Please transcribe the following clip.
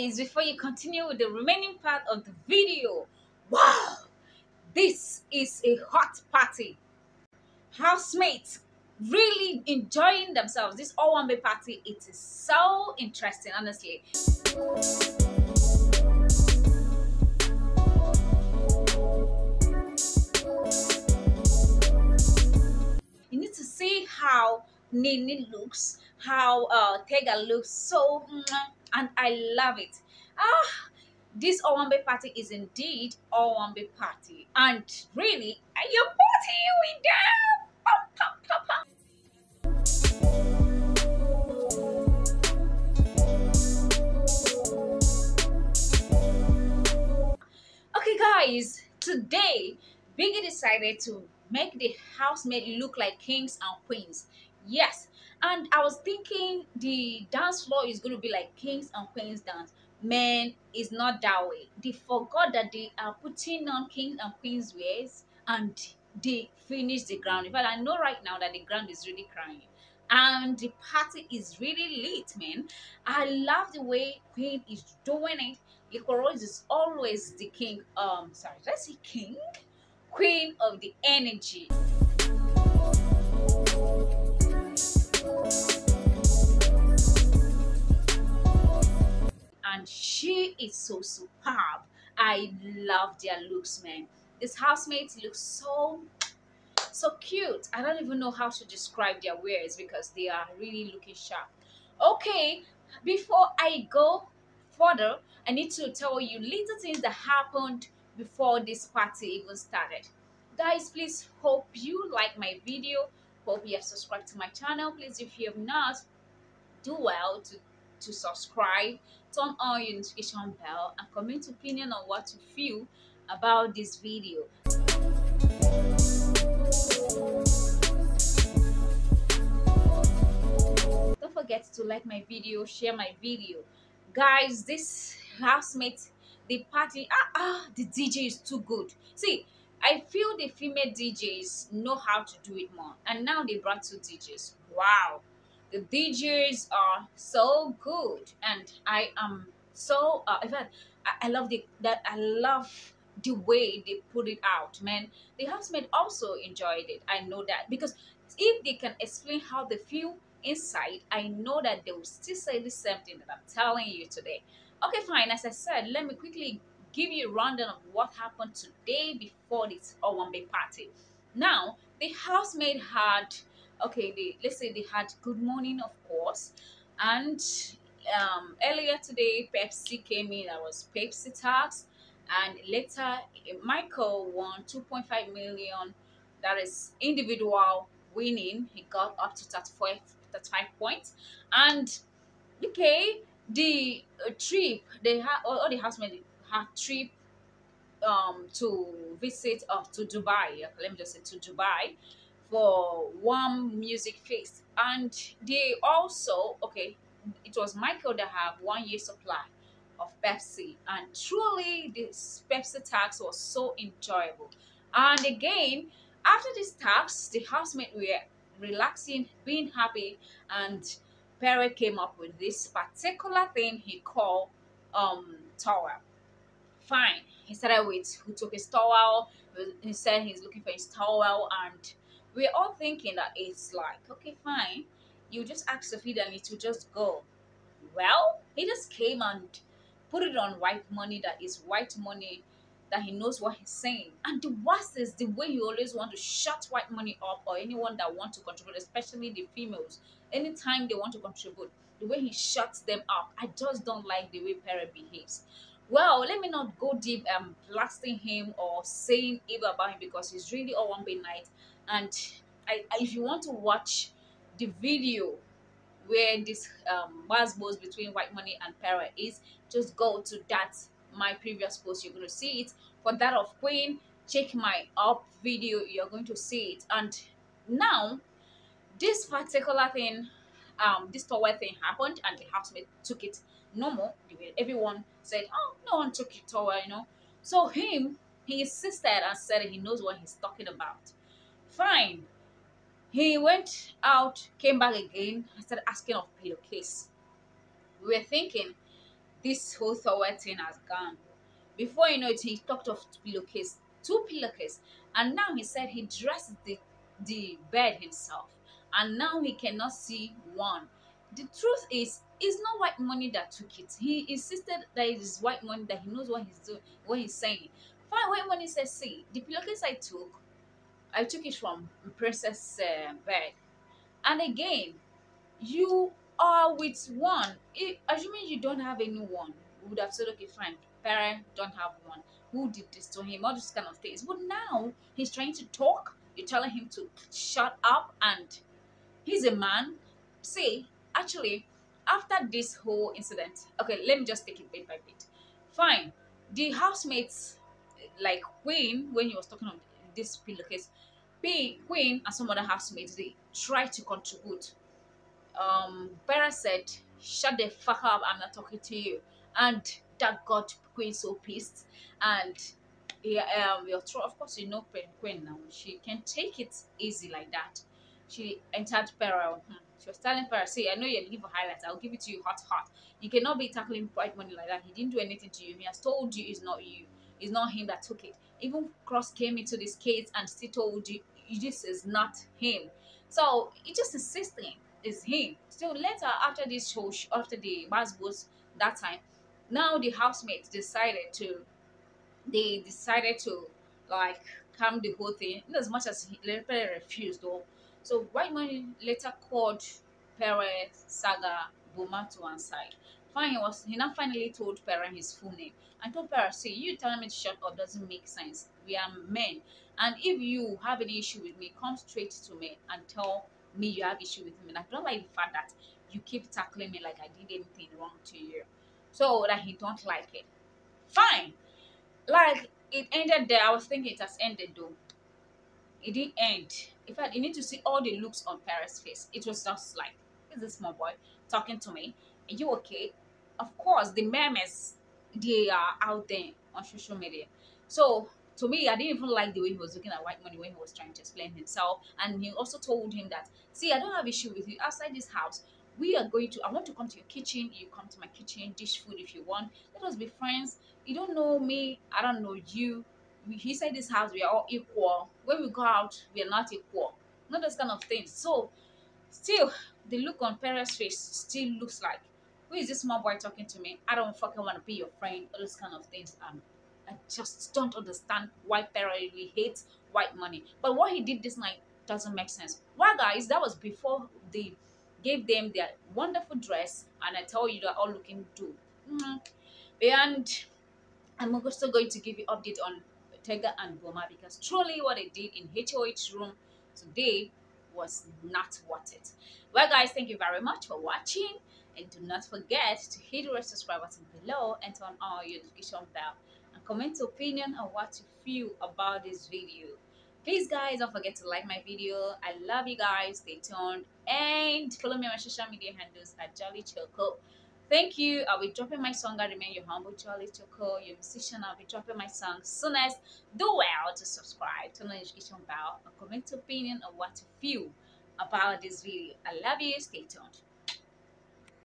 guys before you continue with the remaining part of the video. Wow! This is a hot party. Housemates really enjoying themselves. This Owambe party it is so interesting honestly. You need to see how Nini looks how uh Tega looks. So and I love it. Ah, this Owambe party is indeed Owambe party, and really, your party we down. Okay, guys, today Biggie decided to make the housemaid look like kings and queens. Yes, and I was thinking the dance floor is going to be like kings and queens dance. Man, it's not that way. They forgot that they are putting on kings and queens wears and they finished the ground. In fact, I know right now that the ground is really crying. And the party is really lit, man. I love the way Queen is doing it. Liquorose is always the king. Um, sorry, let's say king, queen of the energy. And she is so superb. I love their looks, man. This housemates look so so cute. I don't even know how to describe their wears because they are really looking sharp. Okay, before I go further, I need to tell you little things that happened before this party even started. Guys, please hope you like my video. Hope you have subscribed to my channel. Please, if you have not, do well to to subscribe, turn on your notification bell, and comment opinion on what you feel about this video. Don't forget to like my video, share my video. Guys, this housemate, the party, ah, ah, the DJ is too good. See, I feel the female DJs know how to do it more. And now they brought two DJs. Wow the DJs are so good, and I am so. Uh, in fact, I, I love the that I love the way they put it out, man. The housemate also enjoyed it. I know that because if they can explain how they feel inside, I know that they will still say the same thing that I'm telling you today. Okay, fine. As I said, let me quickly give you a rundown of what happened today before this Owambe party. Now, the housemaid had okay they let's say they had good morning of course. And um, earlier today pepsi came in. That was pepsi tax. And later michael won 2.5 million. That is individual winning. He got up to 35, 35 points. And okay the uh, trip they had all, all the housemates had trip um to visit uh, to dubai. Let me just say to dubai for one music fest and they also okay it was michael that have one year supply of pepsi. And truly this pepsi tax was so enjoyable. And again after this tax the housemates were relaxing being happy and Pere came up with this particular thing he called um towel. Fine. He started with who took his towel he said he's looking for his towel and we're all thinking that it's like, okay, fine, you just ask feed and it will just go. Well, he just came and put it on white money that is white money that he knows what he's saying. And the worst is the way you always want to shut white money up or anyone that want to contribute, especially the females. Anytime they want to contribute, the way he shuts them up, I just don't like the way Pere behaves. Well, let me not go deep um blasting him or saying evil about him because he's really all one big night and I, if you want to watch the video where this um was between white money and Pere is just go to that my previous post. You're going to see it. For that of queen check my up video. You're going to see it. And now this particular thing um this tower thing happened and the housemate took it. Normal everyone said oh no one took your tower you know. So him he insisted and said he knows what he's talking about fine. He went out, came back again, and started asking of pillowcase. We were thinking this whole thing has gone. Before you know it, he talked of pillowcase, two pillowcase, and now he said he dressed the the bed himself, and now he cannot see one. The truth is, it's not white money that took it. He insisted that it is white money that he knows what he's doing, what he's saying. Fine, white money says, see, the pillowcase I took, I took it from Princess uh, and again, you are with one. If, assuming you don't have anyone, you would have said, okay, fine, parent don't have one. Who did this to him? All these kind of things. But now he's trying to talk. You're telling him to shut up, and he's a man. See, actually, after this whole incident, okay, let me just take it bit by bit. Fine, the housemates, like Queen, when he was talking of this pillowcase, be Queen and some other housemates, they tried to contribute. Um, Pere said, "Shut the fuck up! I'm not talking to you," and that got Queen so pissed. And yeah, um, of course, you know Queen now. She can take it easy like that. She entered Peril. Hmm. She was telling Peril, "Say, I know you're looking for highlights. I'll give it to you hot, hot. You cannot be tackling white money like that. He didn't do anything to you. He has told you it's not you. It's not him that took it. Even Cross came into this case and still told you this is not him. So he just insisting it's him. So later, after this show, after the mass was that time, now the housemates decided to, they decided to like calm the whole thing. In as much as he refused, though. So White Money later called Perez Saga Boma to one side. Fine, was he now finally told Perez his full name. I told Perez, see, you telling me to shut up doesn't make sense. We are men. And if you have any issue with me, come straight to me and tell me you have issue with me. And I don't like the fact that you keep tackling me like I did anything wrong to you. So that he don't like it. Fine. Like it ended there. I was thinking it has ended though. It didn't end. In fact, you need to see all the looks on Pere's face. It was just like, is this small boy talking to me? You okay? Of course, the memes they are out there on social media. So to me, I didn't even like the way he was looking at white money when he was trying to explain himself. And he also told him that, see, I don't have issue with you outside this house. We are going to, I want to come to your kitchen. You come to my kitchen, dish food if you want. Let us be friends. You don't know me. I don't know you. He said this house, we are all equal. When we go out, we are not equal. Not those kind of things. So, still, the look on Pere's face still looks like, who is this small boy talking to me? I don't fucking want to be your friend. All those kind of things. Um, I just don't understand why Pere really hates white money. But what he did this night doesn't make sense. Why, guys? That was before they gave them their wonderful dress, and I tell you, they're all looking good. Mm-hmm. And I'm also going to give you update on Tega and Boma because truly what they did in HOH room today was not worth it. Well, guys, thank you very much for watching. And do not forget to hit the subscribe button below and turn on your notification bell And comment your opinion on what you feel about this video. Please guys don't forget to like my video. I love you guys. Stay tuned. And follow me on my social media handles at Jolly Choko. Thank you. I'll be dropping my song i remain your humble Jolly Choko. Your musician i'll be dropping my song soon as. Do well to subscribe turn on the notification bell and comment your opinion on what you feel about this video. I love you. Stay tuned